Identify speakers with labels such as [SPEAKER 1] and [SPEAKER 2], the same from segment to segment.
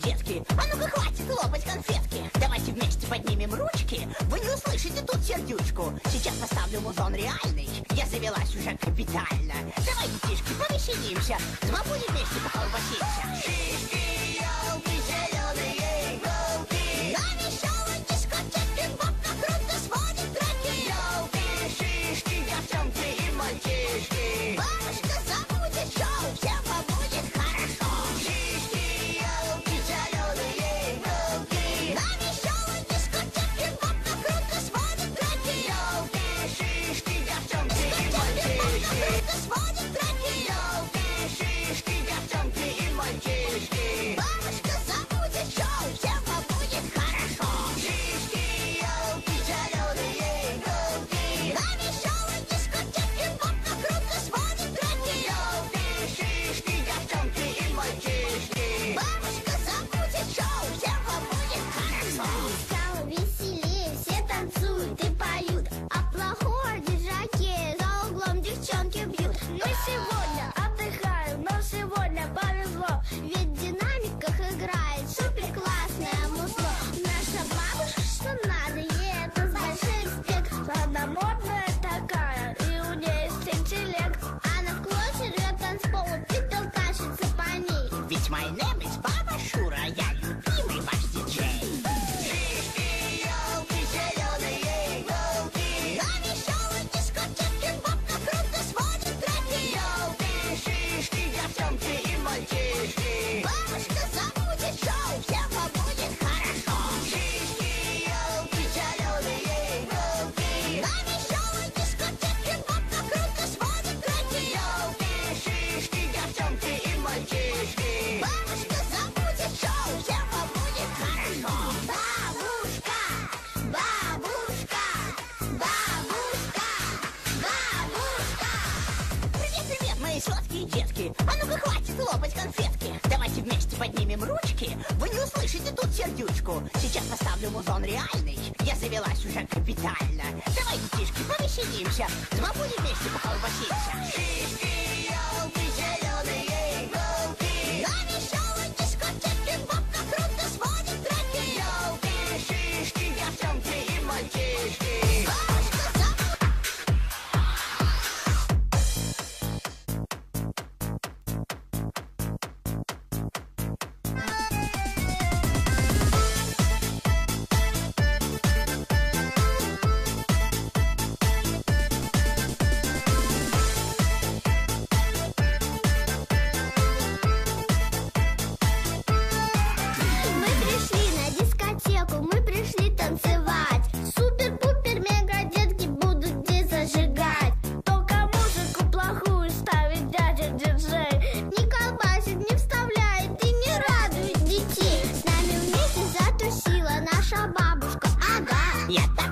[SPEAKER 1] детки. А ну-ка хватит лопать конфетки. Давайте вместе поднимем ручки. Вы не услышите тут сердючку. Сейчас поставлю музон реальный. Я завелась уже капитально. Давай, детишки, повеселимся. С бабулей вместе поколбасимся. Шишки!
[SPEAKER 2] конфетки. Давайте вместе поднимем ручки. Вы не услышите тут сердючку. Сейчас поставлю музон реальный.
[SPEAKER 1] Я
[SPEAKER 2] завелась уже капитально. Давай, детишки, повеселимся. С бабулей вместе поколбасимся.
[SPEAKER 1] Шишки, елки. y hasta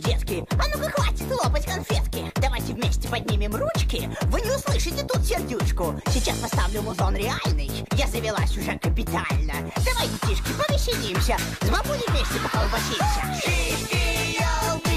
[SPEAKER 1] детки, а ну-ка хватит лопать конфетки. Давайте вместе поднимем ручки, вы не услышите тут сердючку. Сейчас поставлю музон реальный, я завелась уже капитально. Давай, детишки, повеселимся, с бабулей вместе поколбасимся. Шишки, елки.